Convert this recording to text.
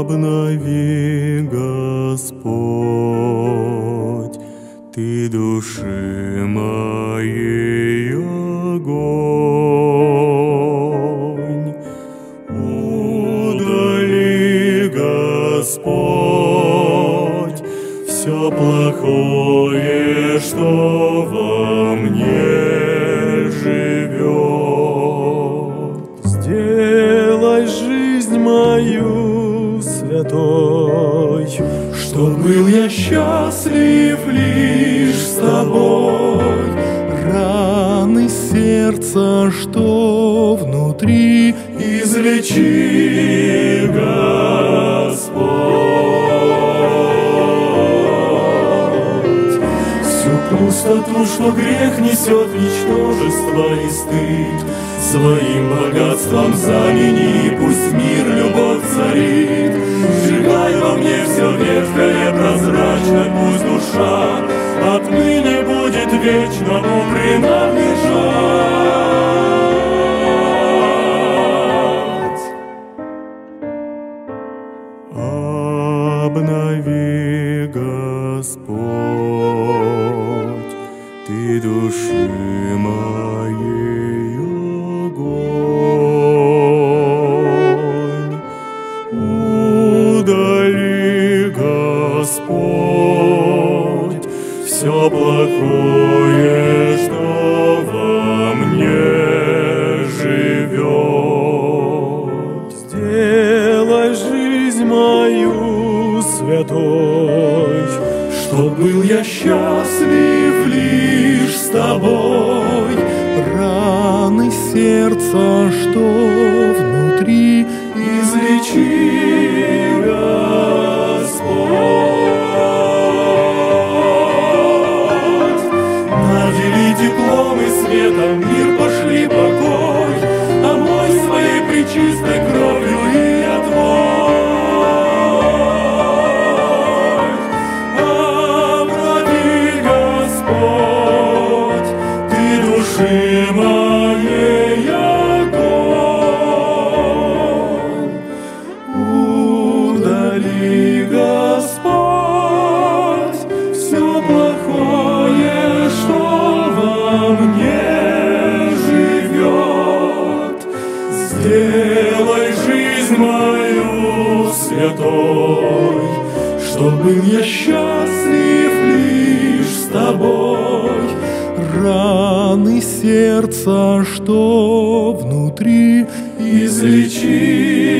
Обнови, Господь, Ты души моей огонь. Удали, Господь, все плохое, что во мне мою святой, что был я счастлив лишь с тобой. Раны сердца, что внутри, излечи, Господь. Всю пустоту, что грех несет, ничтожество и стыд, Своим богатством замени, пусть мир будет вечно принадлежать. Обнови, Господь, Ты души моей плохое, что во мне живет. Сделай жизнь мою святой, что был я счастлив лишь с тобой. Раны сердца, что внутри, светом мир Сделай жизнь мою святой, что был я счастлив лишь с тобой. Раны сердца, что внутри, излечи,